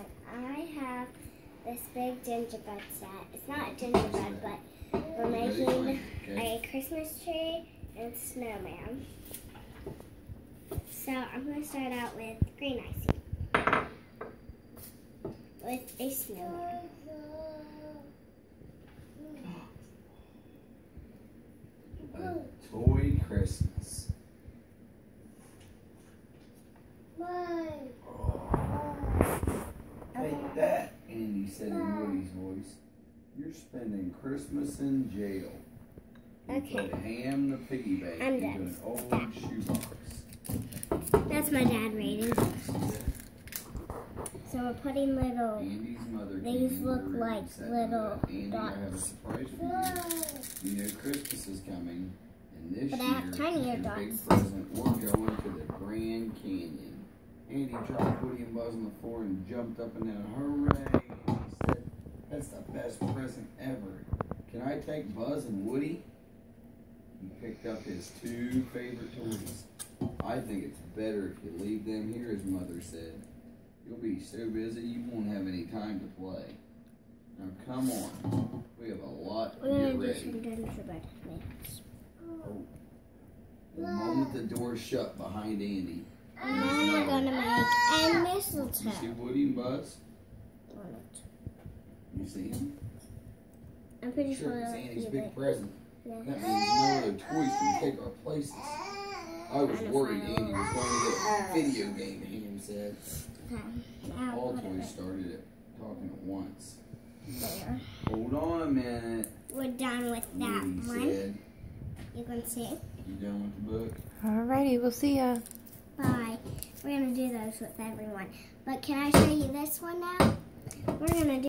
everyone. I have this big gingerbread set. It's not a gingerbread, but we're making a Christmas tree and snowman. So I'm going to start out with green icing. With a snowman. A toy Christmas. Take that, Andy said in Woody's voice. You're spending Christmas in jail. You Okay. put ham the piggy bank I'm into done. an old shoebox. That's my dad reading. So we're putting little. Andy's mother came These look like little Andy, I have a dots. you. You know Christmas is coming, and this But I have tinier your big dots. present, we're going to the Grand Canyon. Andy dropped Woody and Buzz on the floor and jumped up and down. Hooray! He said, That's the best present ever. Can I take Buzz and Woody? He picked up his two favorite toys. I think it's better if you leave them here, his mother said. You'll be so busy you won't have any time to play. Now come on. We have a lot to We're get ready. mix. Oh. The moment the door shut behind Andy, And then we're gonna make a you mistletoe see Woody and Buzz? on it. You see him? I'm pretty Sure, sure it's I'll Andy's big it. present. Yeah. That means no other toys can take our places. I was worried Andy was going to get a video game, Ham said. Okay. Now All put toys started at talking at once. there. Hold on a minute, We're done with that Woody one. said. You can see. You done with the book? Alrighty, we'll see ya. Bye. We're gonna do those with everyone. But can I show you this one now? We're gonna do